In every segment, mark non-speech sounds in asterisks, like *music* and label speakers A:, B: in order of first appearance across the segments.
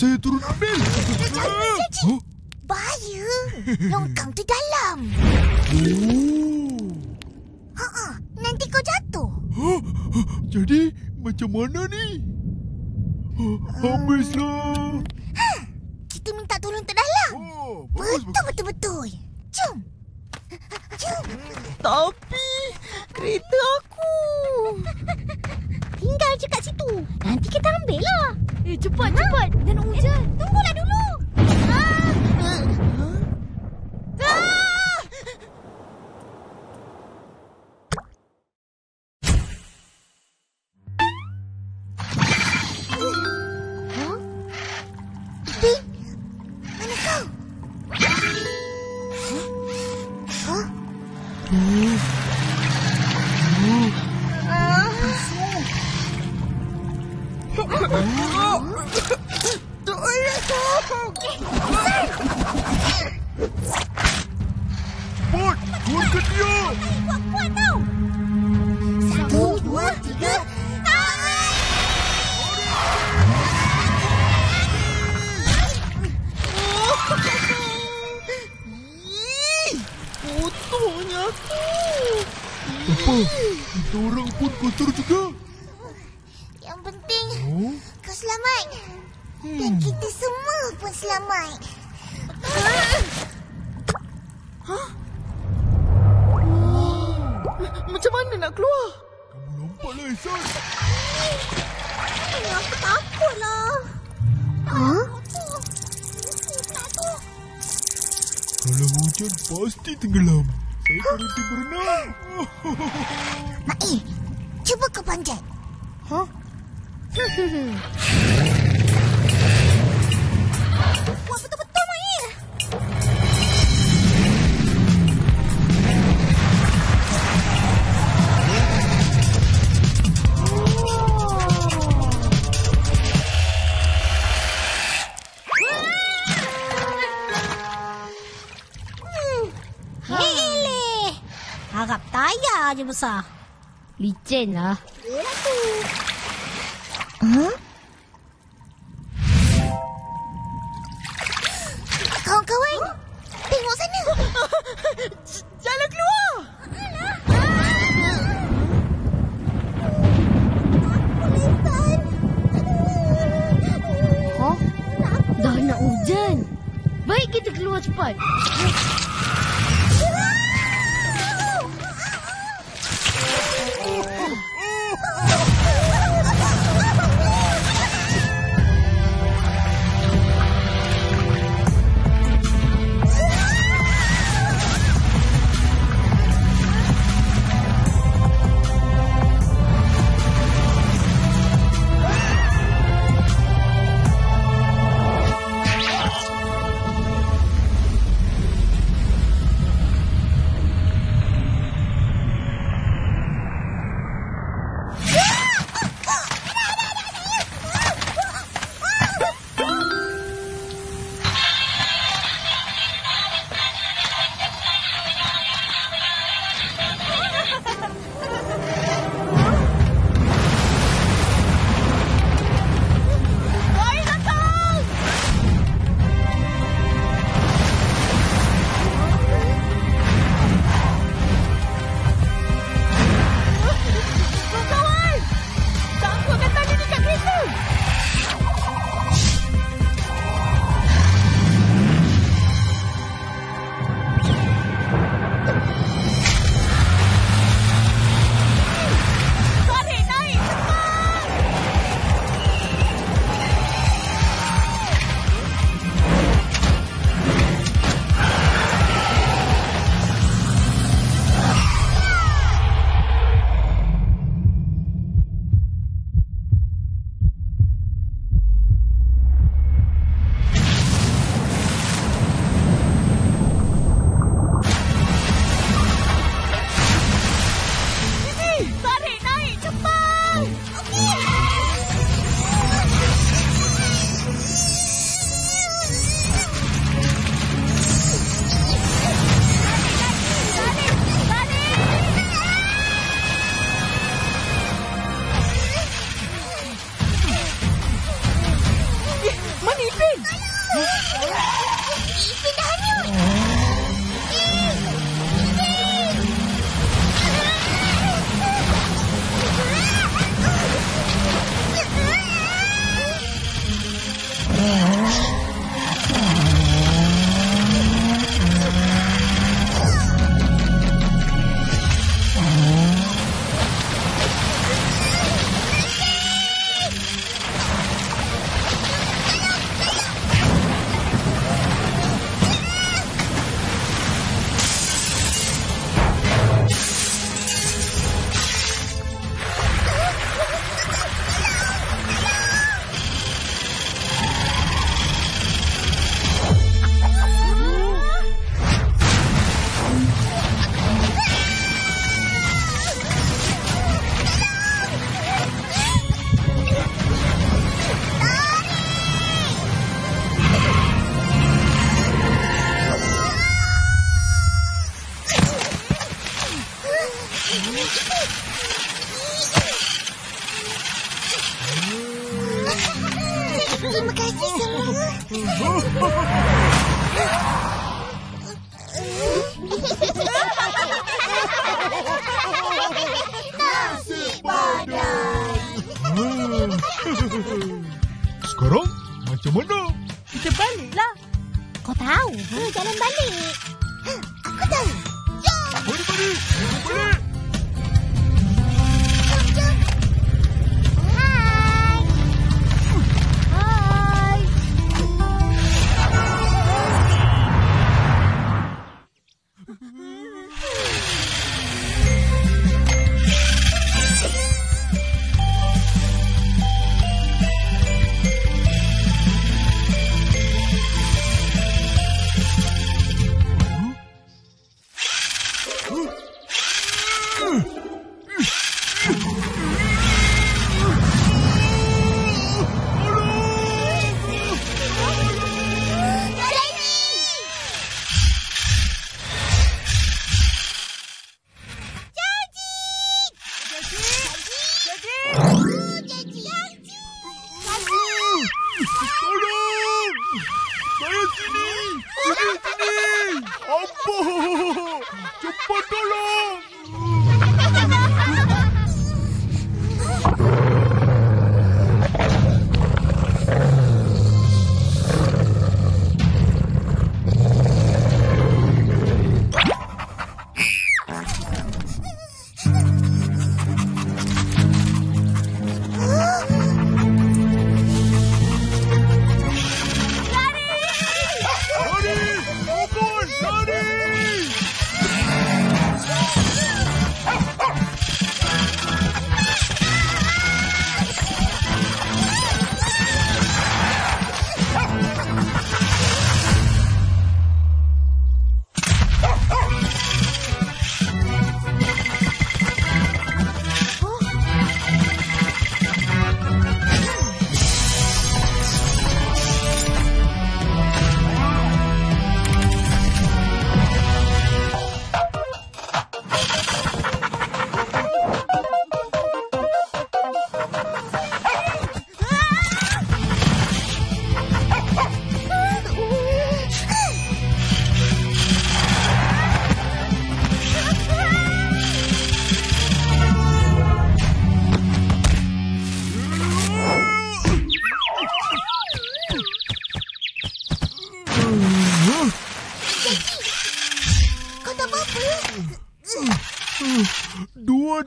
A: saya turun ambil. Huh?
B: bahaya. Longkang tu dalam. Ha nanti kau jatuh.
A: Oh. Jadi macam mana ni? Oh, Habislah.
B: Kita minta tolong terdalam.
A: Oh, bagus,
B: Betul betul betul. Jom. Jom.
C: Tapi kereta aku.
B: Tinggal je kat situ. Nanti kita ambil lah.
C: Eh cepat cepat. Jangan hujan.
B: Tunggulah dulu. Mana kau?
A: Cepat, pasti tenggelam. Saya berhenti berenang.
B: Mai, Harap tayar je besar.
C: Licin lah.
B: Huh?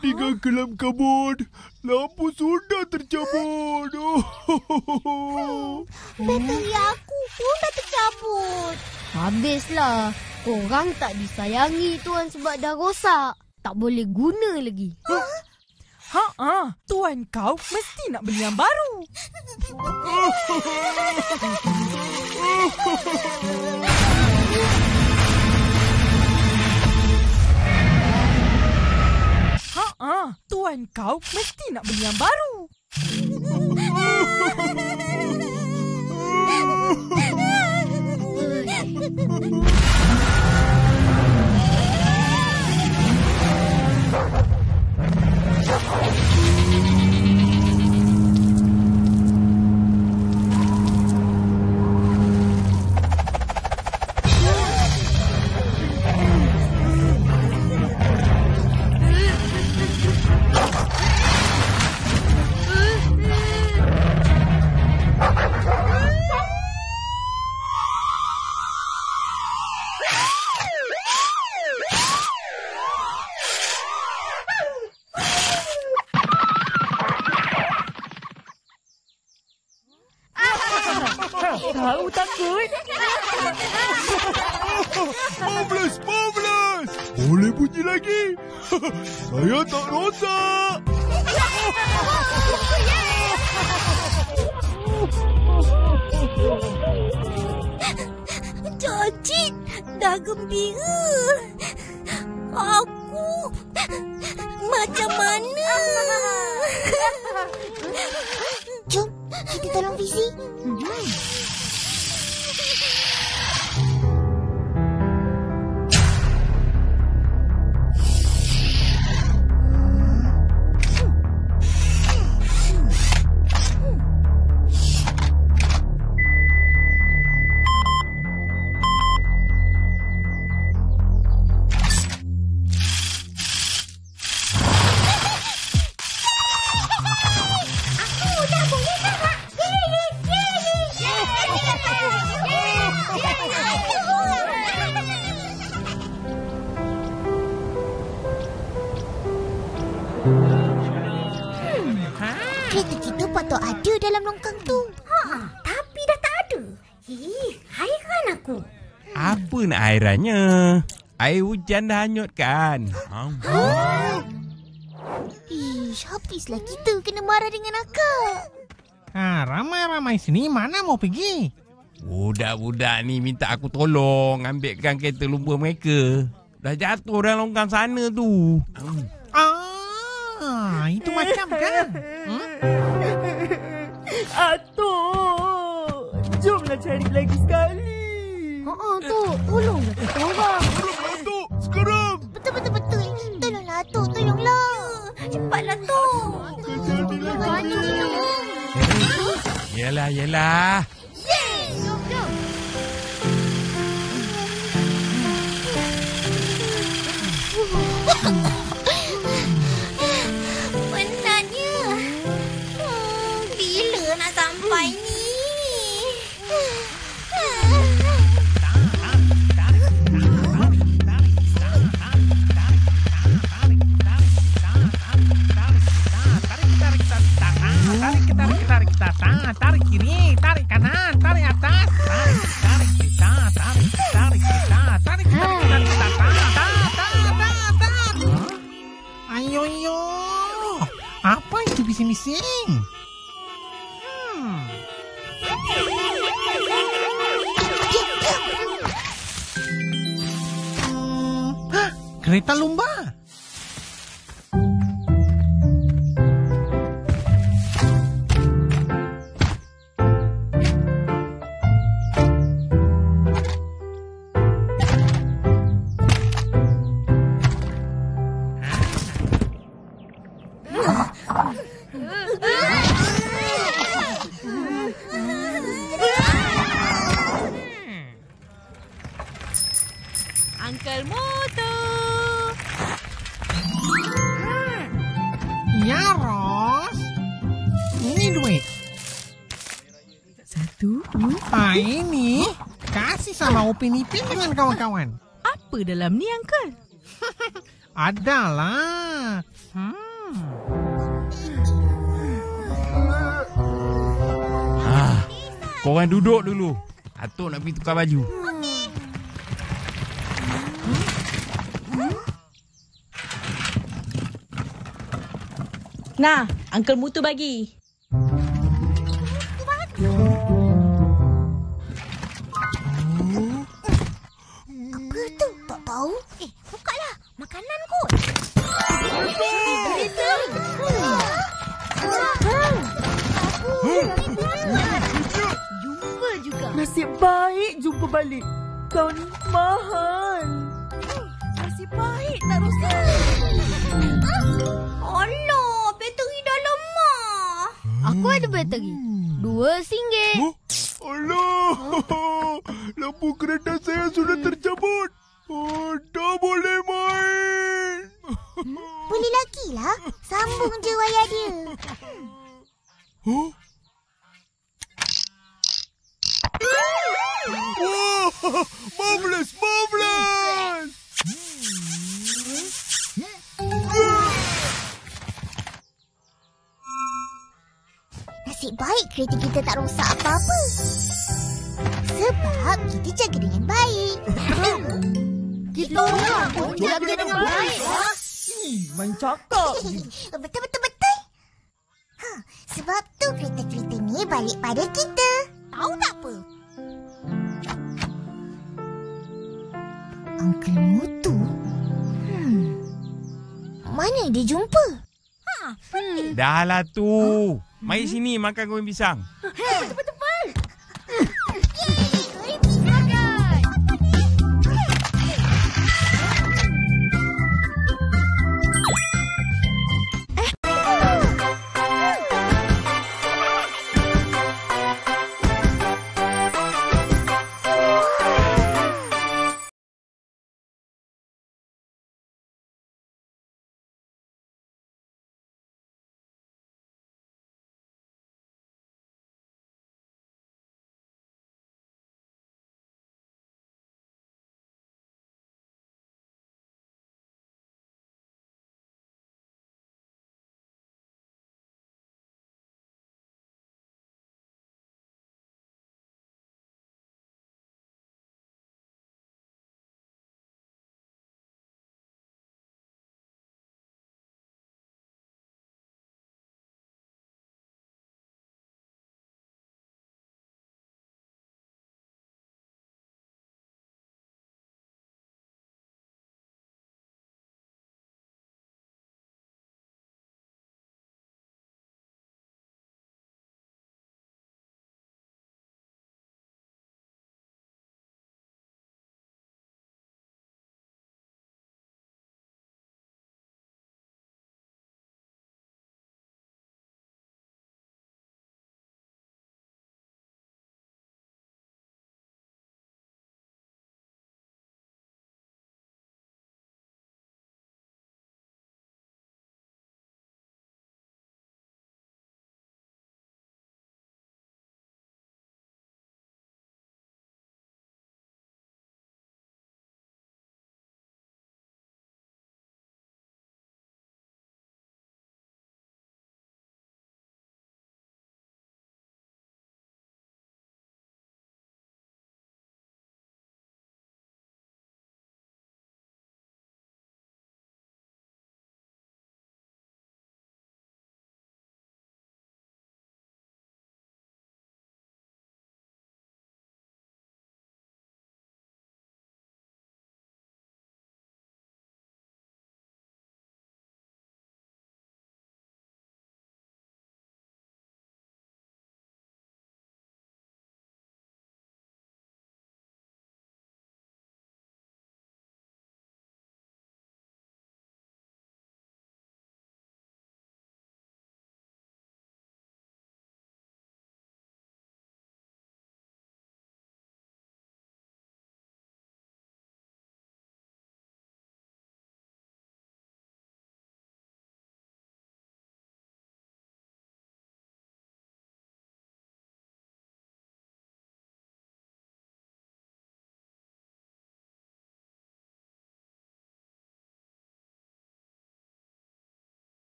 A: Tiga kelam kabut. Lampu sudah tercabut. Oh.
D: Bateri aku pun dah tercabut.
C: Habislah. Korang tak disayangi tuan sebab dah rosak. Tak boleh guna lagi.
E: Ha ah, tuan kau mesti nak beli yang baru. Ha *laughs* ah, tuan kau mesti nak beli yang baru. *laughs* Tahu takut?
A: Marvelous! Marvelous! Boleh bunyi lagi. *laughs* Saya tak rosak.
D: Cacit dah gembira. Aku macam mana? Jom, kita tolong Fizi.
B: Kereta
F: airannya? Air hujan dah hanyut kan? Ha?
B: Ish, habislah kita kena marah dengan akak.
A: Ha, ramai-ramai sini mana mau pergi?
F: Budak-budak ni minta aku tolong ambilkan kereta lumpur mereka. Dah jatuh dalam longkang sana tu.
A: Ah, itu macam kan? Hmm?
G: Atuk. Jomlah cari lagi sekali.
C: Ha tu, tolonglah kita orang.
A: Datuk, sekarang!
B: Betul-betul-betul. Tolonglah, Atuk. Tolonglah.
H: Cepatlah tu.
C: Banyak tu.
F: Yelah, yelah.
C: Jom, jom.
H: Penatnya. Hmm, bila nak sampai
A: Kasih sama Upin Ipin dengan kawan-kawan.
G: Apa dalam ni, Uncle? *laughs*
A: Adalah. Hmm.
F: Ah, korang duduk dulu. Atuk nak pergi tukar baju.
I: Nah, Uncle Mutu bagi.
G: Kau ni mahal. Nasib baik tak rosak. Main cakap.
B: Betul-betul-betul. *laughs* Ha, sebab tu kereta-kereta ni balik pada kita. Tahu tak apa? Uncle Mutu? Hmm. Mana dia jumpa?
F: Dah lah tu. Mari sini makan goreng pisang.
H: Cepat, cepat,